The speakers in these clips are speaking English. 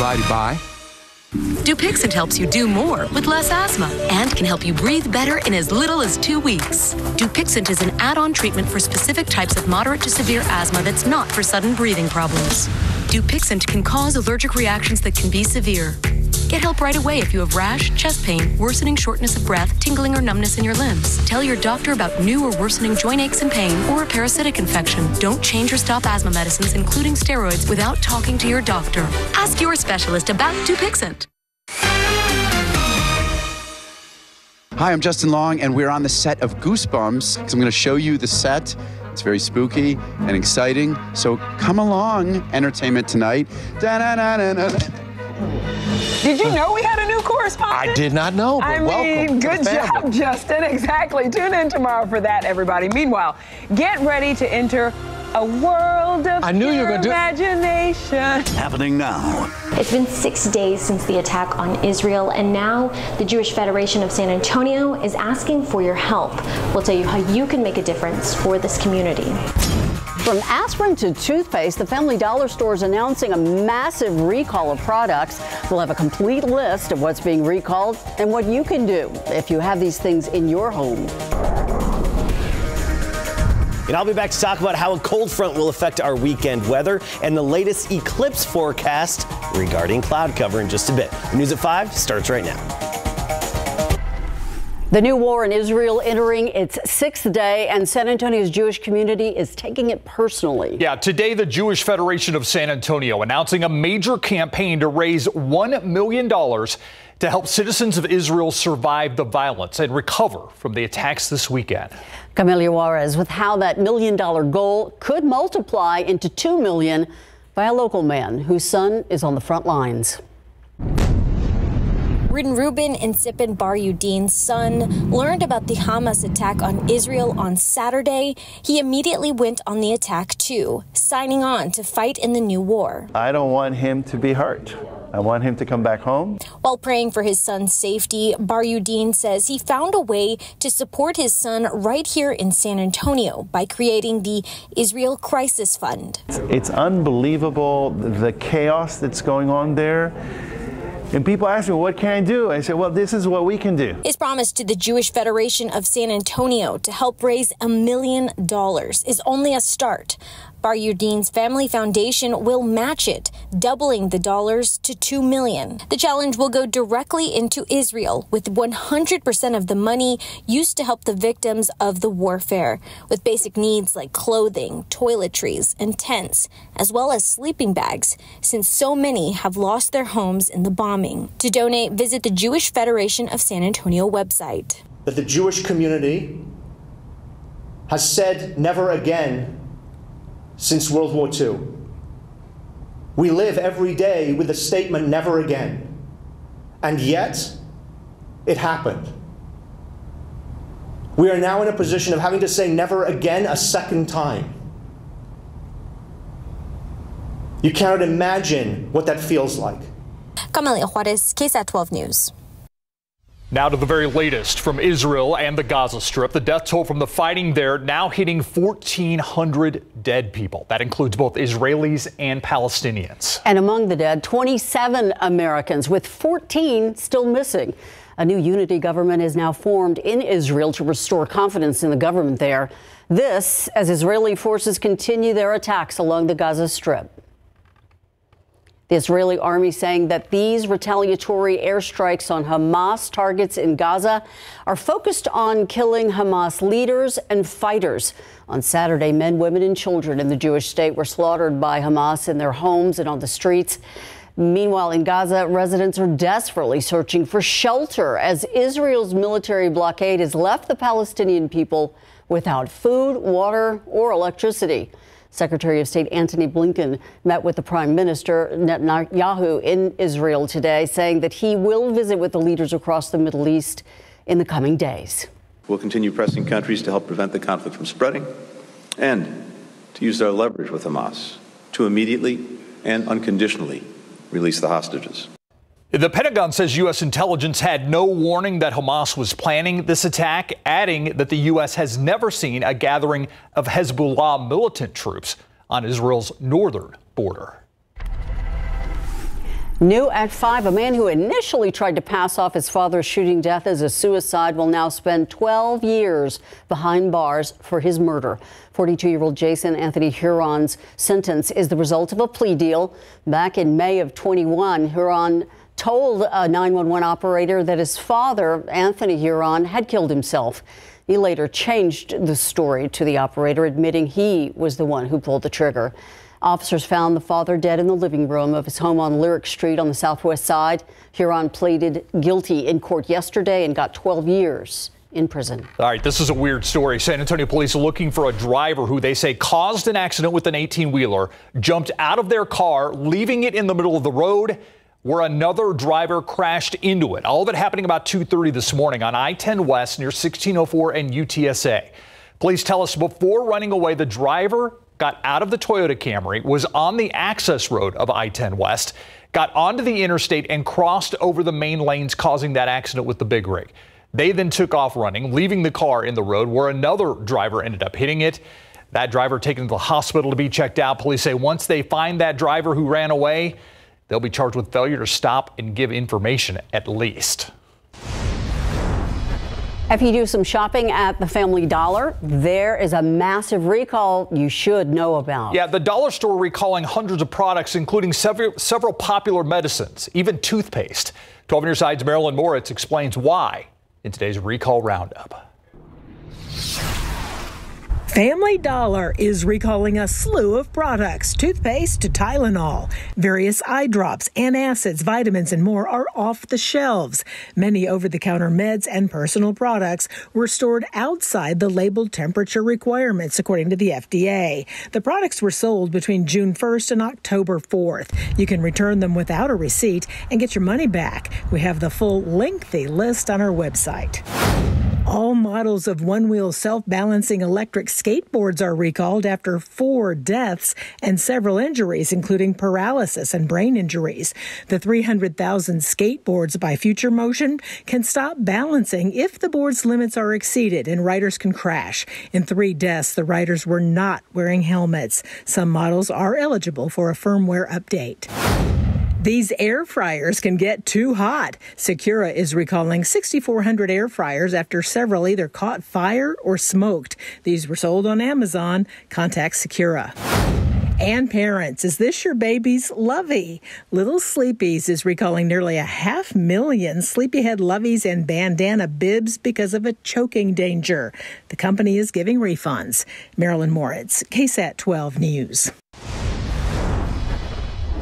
provided by Dupixent helps you do more with less asthma and can help you breathe better in as little as two weeks. Dupixent is an add-on treatment for specific types of moderate to severe asthma that's not for sudden breathing problems. Dupixent can cause allergic reactions that can be severe. Get help right away if you have rash, chest pain, worsening shortness of breath, tingling or numbness in your limbs. Tell your doctor about new or worsening joint aches and pain or a parasitic infection. Don't change or stop asthma medicines, including steroids, without talking to your doctor. Ask your specialist about Dupixent. Hi, I'm Justin Long, and we're on the set of Goosebumps. I'm going to show you the set. It's very spooky and exciting. So come along, entertainment tonight. Da-na-na-na-na. Did you know we had a new correspondent? I did not know, but I welcome mean, to the good job. Justin. Exactly. Tune in tomorrow for that, everybody. Meanwhile, get ready to enter a world of I knew you were pure gonna do- imagination. Happening now. It's been six days since the attack on Israel, and now the Jewish Federation of San Antonio is asking for your help. We'll tell you how you can make a difference for this community. From aspirin to toothpaste, the Family Dollar Store is announcing a massive recall of products. We'll have a complete list of what's being recalled and what you can do if you have these things in your home. And I'll be back to talk about how a cold front will affect our weekend weather and the latest eclipse forecast regarding cloud cover in just a bit. News at 5 starts right now. The new war in Israel entering its sixth day, and San Antonio's Jewish community is taking it personally. Yeah, today the Jewish Federation of San Antonio announcing a major campaign to raise $1 million to help citizens of Israel survive the violence and recover from the attacks this weekend. Camelia Juarez with how that million dollar goal could multiply into 2 million by a local man whose son is on the front lines. Ridin Rubin and Sipin Bar Udin's son learned about the Hamas attack on Israel on Saturday. He immediately went on the attack too, signing on to fight in the new war. I don't want him to be hurt. I want him to come back home. While praying for his son's safety, Bar Udin says he found a way to support his son right here in San Antonio by creating the Israel Crisis Fund. It's unbelievable the chaos that's going on there. And people ask me, what can I do? I say, well, this is what we can do. His promise to the Jewish Federation of San Antonio to help raise a million dollars is only a start. Bar Udin's Family Foundation will match it, doubling the dollars to 2 million. The challenge will go directly into Israel with 100% of the money used to help the victims of the warfare with basic needs like clothing, toiletries, and tents, as well as sleeping bags since so many have lost their homes in the bombing. To donate, visit the Jewish Federation of San Antonio website. that the Jewish community has said never again since World War II. We live every day with the statement never again. And yet, it happened. We are now in a position of having to say never again a second time. You cannot imagine what that feels like. Camelia Juarez, KSAT 12 News. Now to the very latest from Israel and the Gaza Strip. The death toll from the fighting there now hitting 1,400 dead people. That includes both Israelis and Palestinians. And among the dead, 27 Americans, with 14 still missing. A new unity government is now formed in Israel to restore confidence in the government there. This as Israeli forces continue their attacks along the Gaza Strip. The Israeli army saying that these retaliatory airstrikes on Hamas targets in Gaza are focused on killing Hamas leaders and fighters. On Saturday, men, women, and children in the Jewish state were slaughtered by Hamas in their homes and on the streets. Meanwhile, in Gaza, residents are desperately searching for shelter as Israel's military blockade has left the Palestinian people without food, water, or electricity. Secretary of State Antony Blinken met with the Prime Minister Netanyahu in Israel today, saying that he will visit with the leaders across the Middle East in the coming days. We'll continue pressing countries to help prevent the conflict from spreading and to use our leverage with Hamas to immediately and unconditionally release the hostages. The Pentagon says U.S. intelligence had no warning that Hamas was planning this attack, adding that the U.S. has never seen a gathering of Hezbollah militant troops on Israel's northern border. New at 5, a man who initially tried to pass off his father's shooting death as a suicide will now spend 12 years behind bars for his murder. 42 year old Jason Anthony Huron's sentence is the result of a plea deal. Back in May of 21, Huron told a 911 operator that his father, Anthony Huron, had killed himself. He later changed the story to the operator, admitting he was the one who pulled the trigger. Officers found the father dead in the living room of his home on Lyric Street on the southwest side. Huron pleaded guilty in court yesterday and got 12 years in prison. All right, this is a weird story. San Antonio police are looking for a driver who they say caused an accident with an 18 wheeler, jumped out of their car, leaving it in the middle of the road where another driver crashed into it. All of it happening about 2:30 this morning on I-10 West near 1604 and UTSA. Police tell us before running away, the driver got out of the Toyota Camry, was on the access road of I 10 West, got onto the interstate, and crossed over the main lanes, causing that accident with the big rig. They then took off running, leaving the car in the road where another driver ended up hitting it. That driver taken to the hospital to be checked out. Police say once they find that driver who ran away, they'll be charged with failure to stop and give information at least. If you do some shopping at the Family Dollar, there is a massive recall you should know about. Yeah, the dollar store recalling hundreds of products, including several, several popular medicines, even toothpaste. 12 on your side's Marilyn Moritz explains why in today's recall roundup. Family Dollar is recalling a slew of products, toothpaste to Tylenol. Various eye drops, antacids, vitamins, and more are off the shelves. Many over the counter meds and personal products were stored outside the labeled temperature requirements, according to the FDA. The products were sold between June 1st and October 4th. You can return them without a receipt and get your money back. We have the full lengthy list on our website. All models of one wheel self balancing electric skateboards are recalled after four deaths and several injuries, including paralysis and brain injuries. The 300,000 skateboards by Future Motion can stop balancing if the board's limits are exceeded and riders can crash. In three deaths, the riders were not wearing helmets. Some models are eligible for a firmware update. These air fryers can get too hot. Secura is recalling 6,400 air fryers after several either caught fire or smoked. These were sold on Amazon. Contact Secura. And parents, is this your baby's lovey? Little Sleepies is recalling nearly a half million sleepyhead loveys and bandana bibs because of a choking danger. The company is giving refunds. Marilyn Moritz, KSAT 12 News.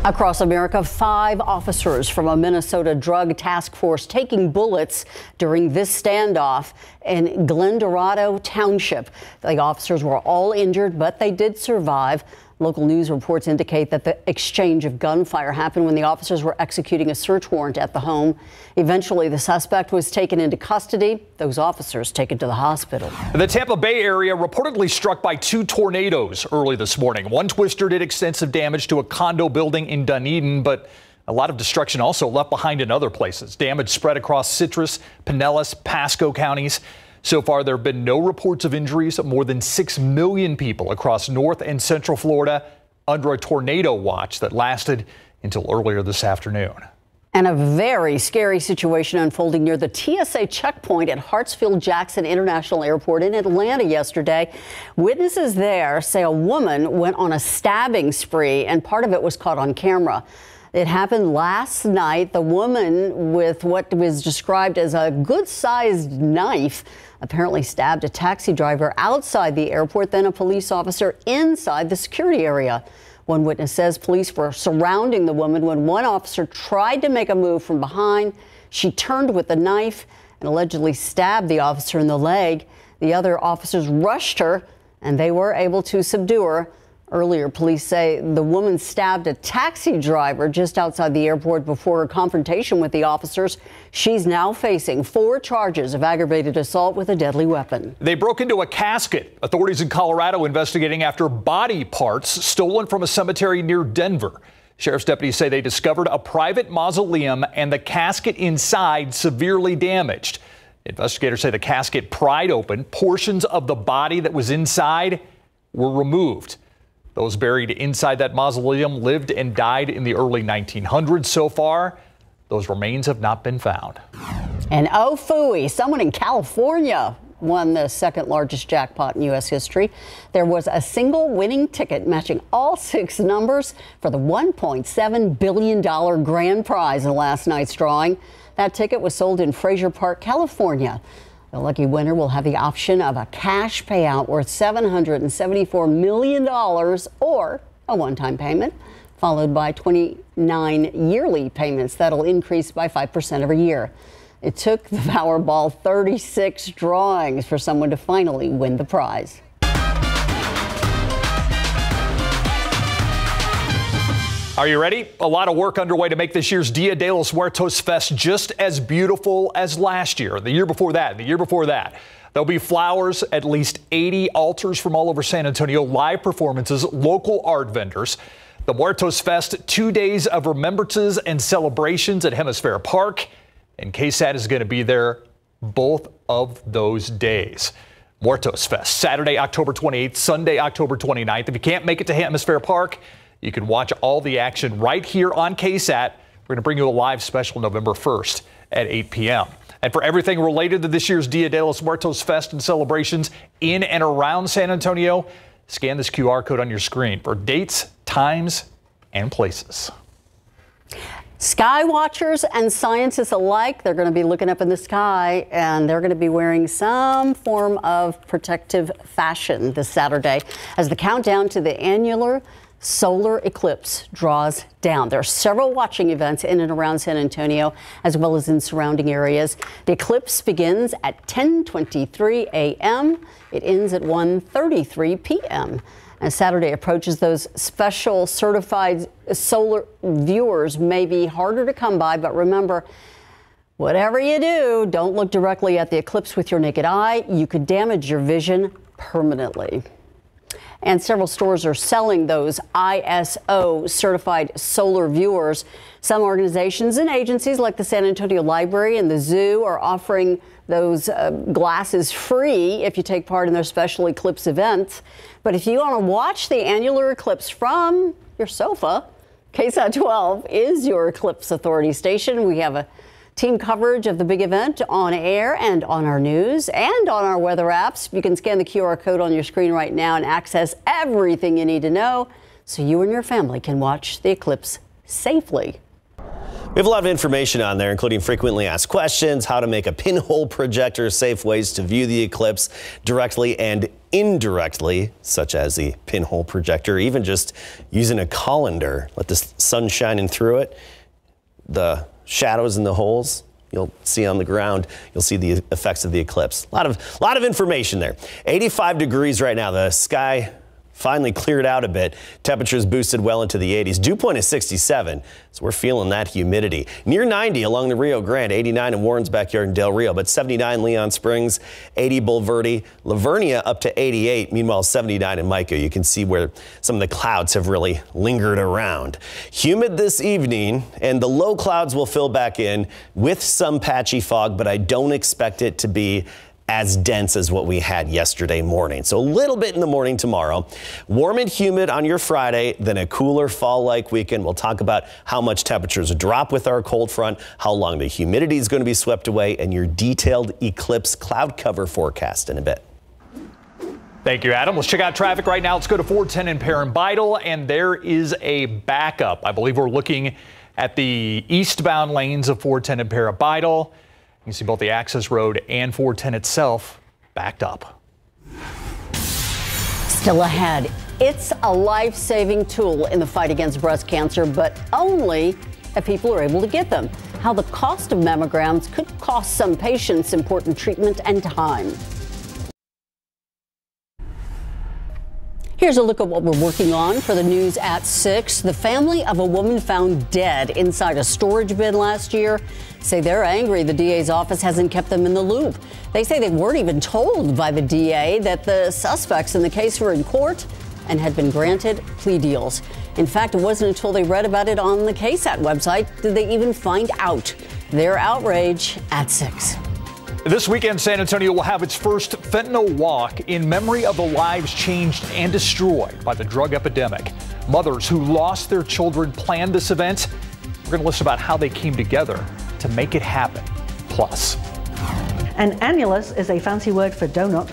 Across America, five officers from a Minnesota drug task force taking bullets during this standoff in Glendorado Township. The officers were all injured, but they did survive. Local news reports indicate that the exchange of gunfire happened when the officers were executing a search warrant at the home. Eventually, the suspect was taken into custody, those officers taken to the hospital. The Tampa Bay area reportedly struck by two tornadoes early this morning. One twister did extensive damage to a condo building in Dunedin, but a lot of destruction also left behind in other places. Damage spread across Citrus, Pinellas, Pasco counties. So far, there have been no reports of injuries. Of more than 6 million people across North and Central Florida under a tornado watch that lasted until earlier this afternoon. And a very scary situation unfolding near the TSA checkpoint at Hartsfield Jackson International Airport in Atlanta yesterday. Witnesses there say a woman went on a stabbing spree, and part of it was caught on camera. It happened last night. The woman with what was described as a good sized knife apparently stabbed a taxi driver outside the airport, then a police officer inside the security area. One witness says police were surrounding the woman when one officer tried to make a move from behind. She turned with the knife and allegedly stabbed the officer in the leg. The other officers rushed her and they were able to subdue her. Earlier, police say the woman stabbed a taxi driver just outside the airport before a confrontation with the officers. She's now facing four charges of aggravated assault with a deadly weapon. They broke into a casket. Authorities in Colorado investigating after body parts stolen from a cemetery near Denver. Sheriff's deputies say they discovered a private mausoleum and the casket inside severely damaged. Investigators say the casket pried open. Portions of the body that was inside were removed. Those buried inside that mausoleum lived and died in the early 1900s. So far, those remains have not been found. And oh, phooey, someone in California won the second largest jackpot in U.S. history. There was a single winning ticket matching all six numbers for the $1.7 billion grand prize in last night's drawing. That ticket was sold in Frazier Park, California. The lucky winner will have the option of a cash payout worth $774 million or a one time payment, followed by 29 yearly payments that'll increase by 5% every year. It took the Powerball 36 drawings for someone to finally win the prize. Are you ready? A lot of work underway to make this year's Dia de los Muertos Fest just as beautiful as last year, the year before that, the year before that. There'll be flowers, at least 80 altars from all over San Antonio, live performances, local art vendors. The Muertos Fest, two days of remembrances and celebrations at Hemisfair Park. And KSAT is going to be there both of those days. Muertos Fest, Saturday, October 28th, Sunday, October 29th. If you can't make it to Hemisfair Park, you can watch all the action right here on KSAT. We're going to bring you a live special November 1st at 8 p.m. And for everything related to this year's Dia de los Muertos Fest and celebrations in and around San Antonio, scan this QR code on your screen for dates, times, and places. Sky watchers and scientists alike, they're going to be looking up in the sky and they're going to be wearing some form of protective fashion this Saturday as the countdown to the annular solar eclipse draws down. There are several watching events in and around San Antonio as well as in surrounding areas. The eclipse begins at 10:23 a.m. It ends at 1:33 p.m. As Saturday approaches, those special certified solar viewers may be harder to come by, but remember, whatever you do, don't look directly at the eclipse with your naked eye. You could damage your vision permanently. And several stores are selling those ISO certified solar viewers. Some organizations and agencies like the San Antonio Library and the Zoo are offering those uh, glasses free if you take part in their special eclipse events. But if you want to watch the annular eclipse from your sofa, KSAT 12 is your eclipse authority station. We have a Team coverage of the big event on air and on our news and on our weather apps. You can scan the QR code on your screen right now and access everything you need to know so you and your family can watch the eclipse safely. We have a lot of information on there, including frequently asked questions, how to make a pinhole projector, safe ways to view the eclipse directly and indirectly, such as the pinhole projector, even just using a colander, let the sun shining through it. The shadows in the holes you'll see on the ground. You'll see the effects of the eclipse. A lot of, lot of information there. 85 degrees right now. The sky finally cleared out a bit. Temperatures boosted well into the 80s. Dew point is 67, so we're feeling that humidity. Near 90 along the Rio Grande, 89 in Warren's backyard in Del Rio, but 79 Leon Springs, 80 Bulverde, La Vernia up to 88. Meanwhile, 79 in Mica. You can see where some of the clouds have really lingered around. Humid this evening, and the low clouds will fill back in with some patchy fog, but I don't expect it to be as dense as what we had yesterday morning. So a little bit in the morning tomorrow. Warm and humid on your Friday, then a cooler fall like weekend. We'll talk about how much temperatures drop with our cold front, how long the humidity is going to be swept away, and your detailed eclipse cloud cover forecast in a bit. Thank you, Adam. Let's check out traffic right now. Let's go to 410 in Perrin and there is a backup. I believe we're looking at the eastbound lanes of 410 in Perrin. You see both the access road and 410 itself backed up. Still ahead, it's a life saving tool in the fight against breast cancer, but only if people are able to get them. How the cost of mammograms could cost some patients important treatment and time. Here's a look at what we're working on for the news at 6. The family of a woman found dead inside a storage bin last year say they're angry the DA's office hasn't kept them in the loop. They say they weren't even told by the DA that the suspects in the case were in court and had been granted plea deals. In fact, it wasn't until they read about it on the KSAT website did they even find out. Their outrage at 6. This weekend, San Antonio will have its first fentanyl walk in memory of the lives changed and destroyed by the drug epidemic. Mothers who lost their children planned this event. We're going to listen about how they came together to make it happen. Plus, an annulus is a fancy word for donut.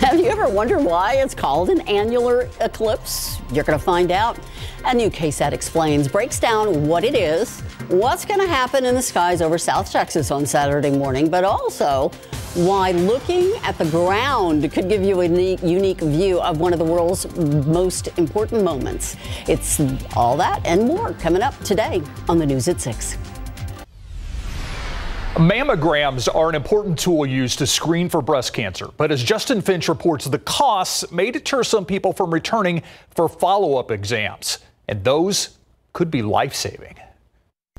Have you ever wondered why it's called an annular eclipse? You're going to find out. A new KSAT explains, breaks down what it is, what's going to happen in the skies over South Texas on Saturday morning, but also why looking at the ground could give you a unique, unique view of one of the world's most important moments. It's all that and more coming up today on the News at 6. Mammograms are an important tool used to screen for breast cancer, but as Justin Finch reports, the costs may deter some people from returning for follow up exams, and those could be life saving.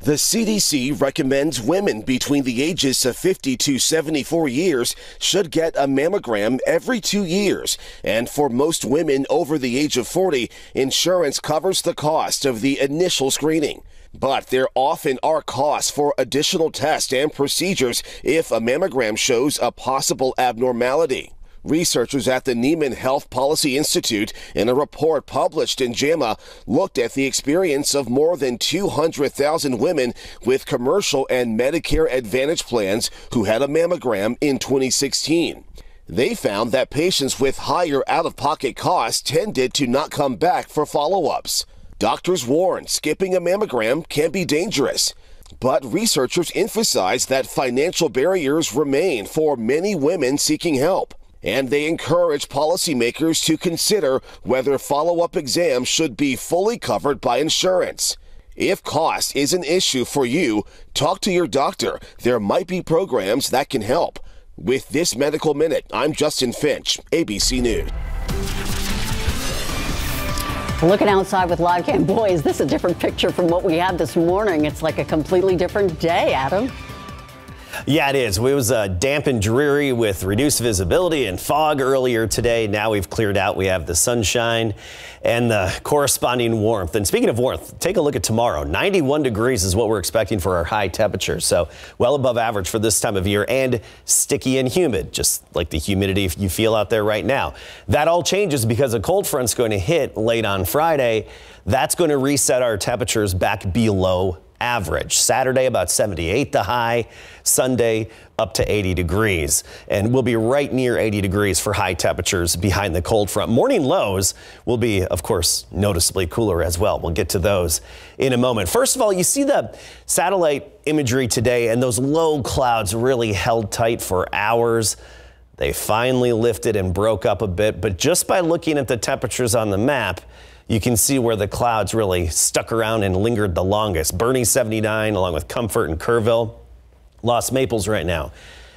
The CDC recommends women between the ages of 50 to 74 years should get a mammogram every two years. And for most women over the age of 40, insurance covers the cost of the initial screening. But there often are costs for additional tests and procedures if a mammogram shows a possible abnormality. Researchers at the Neiman Health Policy Institute, in a report published in JAMA, looked at the experience of more than 200,000 women with commercial and Medicare Advantage plans who had a mammogram in 2016. They found that patients with higher out of pocket costs tended to not come back for follow ups. Doctors warn skipping a mammogram can be dangerous. But researchers emphasize that financial barriers remain for many women seeking help. And they encourage policymakers to consider whether follow up exams should be fully covered by insurance. If cost is an issue for you, talk to your doctor. There might be programs that can help. With this Medical Minute, I'm Justin Finch, ABC News. Looking outside with live cam, boy, is this a different picture from what we had this morning. It's like a completely different day, Adam. Yeah, it is. It was uh, damp and dreary with reduced visibility and fog earlier today. Now we've cleared out. We have the sunshine and the corresponding warmth. And speaking of warmth, take a look at tomorrow. 91 degrees is what we're expecting for our high temperature. So well above average for this time of year and sticky and humid, just like the humidity you feel out there right now. That all changes because a cold front's going to hit late on Friday. That's going to reset our temperatures back below average. Saturday, about 78 the high. Sunday, up to 80 degrees. And we'll be right near 80 degrees for high temperatures behind the cold front. Morning lows will be, of course, noticeably cooler as well. We'll get to those in a moment. First of all, you see the satellite imagery today, and those low clouds really held tight for hours. They finally lifted and broke up a bit, but just by looking at the temperatures on the map, you can see where the clouds really stuck around and lingered the longest. Boerne 79, along with Comfort and Kerrville. Lost Maples right now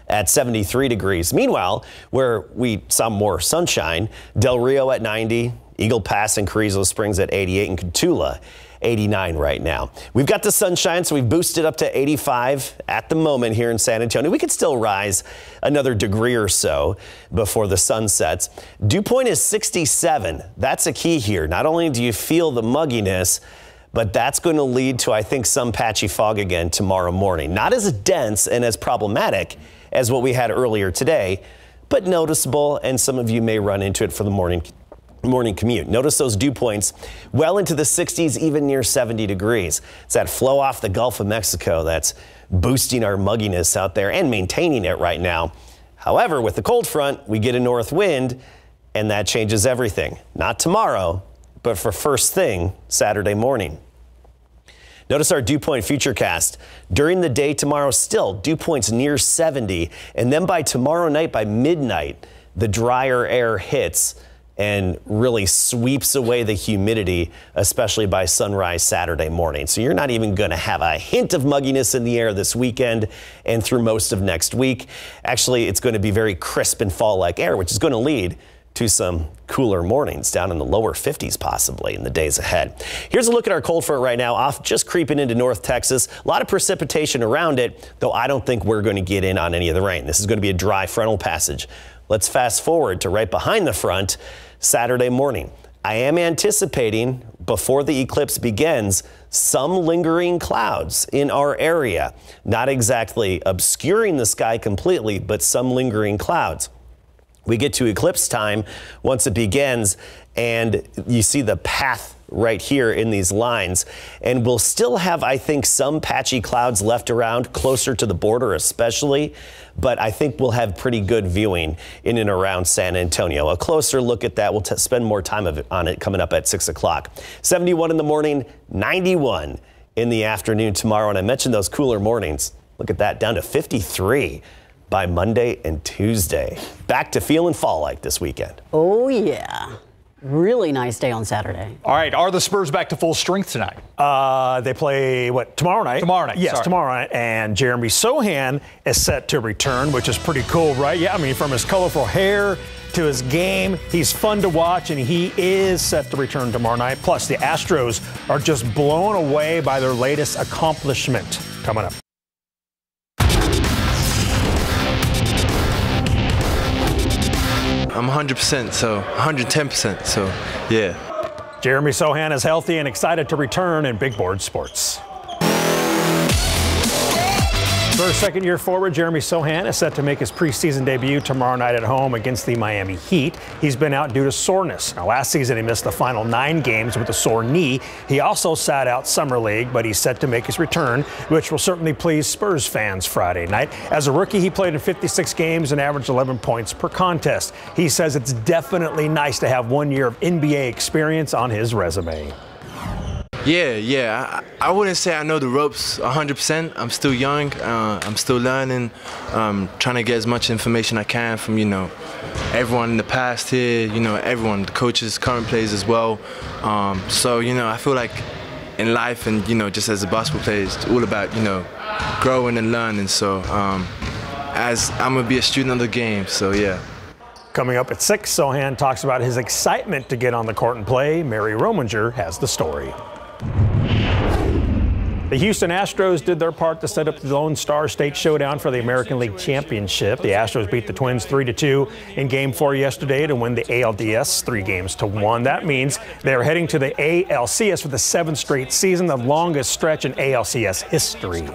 at 73 degrees. Meanwhile, where we saw more sunshine, Del Rio at 90, Eagle Pass and Carrizo Springs at 88, and Cotulla 89 right now. We've got the sunshine, so we've boosted up to 85 at the moment here in San Antonio. We could still rise another degree or so before the sun sets. Dew point is 67. That's a key here. Not only do you feel the mugginess, but that's going to lead to, I think, some patchy fog again tomorrow morning. Not as dense and as problematic as what we had earlier today, but noticeable, and some of you may run into it for the morning morning commute. Notice those dew points well into the 60s, even near 70 degrees. It's that flow off the Gulf of Mexico that's boosting our mugginess out there and maintaining it right now. However, with the cold front, we get a north wind, and that changes everything. Not tomorrow, but for first thing Saturday morning. Notice our dew point futurecast. During the day tomorrow, still dew points near 70. And then by tomorrow night, by midnight, the drier air hits and really sweeps away the humidity, especially by sunrise Saturday morning. So you're not even going to have a hint of mugginess in the air this weekend and through most of next week. Actually, it's going to be very crisp and fall like air, which is going to lead to some cooler mornings down in the lower 50s possibly in the days ahead. Here's a look at our cold front right now off just creeping into North Texas. A lot of precipitation around it, though I don't think we're going to get in on any of the rain. This is going to be a dry frontal passage. Let's fast forward to right behind the front Saturday morning. I am anticipating before the eclipse begins some lingering clouds in our area. Not exactly obscuring the sky completely, but some lingering clouds. We get to eclipse time once it begins, and you see the path right here in these lines. And we'll still have, I think, some patchy clouds left around closer to the border, especially. But I think we'll have pretty good viewing in and around San Antonio. A closer look at that. We'll spend more time it, on it coming up at 6 o'clock. 71 in the morning, 91 in the afternoon tomorrow. And I mentioned those cooler mornings. Look at that, down to 53 by Monday and Tuesday. Back to feeling fall like this weekend. Oh, yeah. Really nice day on Saturday. All right, are the Spurs back to full strength tonight? Uh, they play what tomorrow night? Tomorrow night. Yes, sorry. tomorrow night. And Jeremy Sochan is set to return, which is pretty cool, right? Yeah, I mean, from his colorful hair to his game, he's fun to watch, and he is set to return tomorrow night. Plus, the Astros are just blown away by their latest accomplishment. Coming up. I'm 100%, so 110%, so yeah. Jeremy Sochan is healthy and excited to return in big board sports. First second year forward, Jeremy Sochan is set to make his preseason debut tomorrow night at home against the Miami Heat. He's been out due to soreness. Now, last season, he missed the final nine games with a sore knee. He also sat out Summer League, but he's set to make his return, which will certainly please Spurs fans Friday night. As a rookie, he played in 56 games and averaged 11 points per contest. He says it's definitely nice to have one year of NBA experience on his resume. Yeah, yeah. I, I wouldn't say I know the ropes 100%. I'm still young. Uh, I'm still learning. Um, trying to get as much information I can from you know everyone in the past here. You know everyone, the coaches, current players as well. Um, so you know I feel like in life and you know just as a basketball player, it's all about you know growing and learning. So um, as I'm gonna be a student of the game. So yeah. Coming up at 6, Sochan talks about his excitement to get on the court and play. Mary Rominger has the story. The Houston Astros did their part to set up the Lone Star State Showdown for the American League Championship. The Astros beat the Twins 3 to 2 in Game 4 yesterday to win the ALDS 3 games to 1. That means they're heading to the ALCS for the seventh straight season, the longest stretch in ALCS history.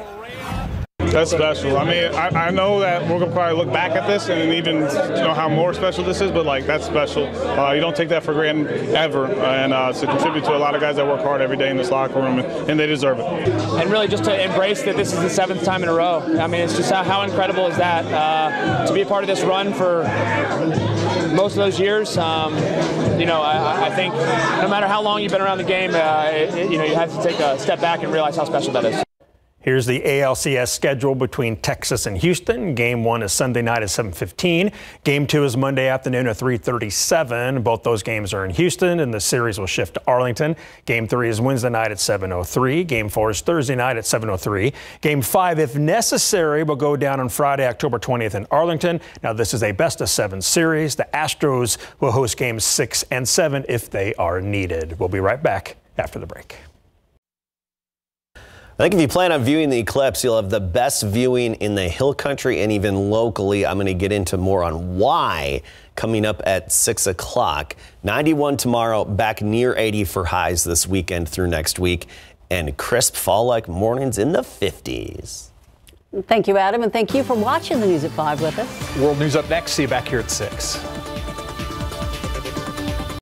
That's special. I mean, I, I know that we're gonna probably look back at this and even know how more special this is, but like that's special. Uh, you don't take that for granted ever, and uh, to contribute to a lot of guys that work hard every day in this locker room, and, and they deserve it. And really, just to embrace that this is the seventh time in a row. I mean, it's just how, how incredible is that uh, to be a part of this run for most of those years. Um, you know, I, I, think no matter how long you've been around the game, uh, it, you know, you have to take a step back and realize how special that is. Here's the ALCS schedule between Texas and Houston. Game one is Sunday night at 7:15. Game two is Monday afternoon at 3:37. Both those games are in Houston, and the series will shift to Arlington. Game three is Wednesday night at 7:03. Game four is Thursday night at 7:03. Game five, if necessary, will go down on Friday, October 20th in Arlington. Now this is a best of seven series. The Astros will host games six and seven if they are needed. We'll be right back after the break. I think if you plan on viewing the eclipse, you'll have the best viewing in the hill country and even locally. I'm going to get into more on why coming up at 6 o'clock. 91 tomorrow, back near 80 for highs this weekend through next week, and crisp fall like mornings in the 50s. Thank you, Adam, and thank you for watching the News at 5 with us. World News up next. See you back here at 6.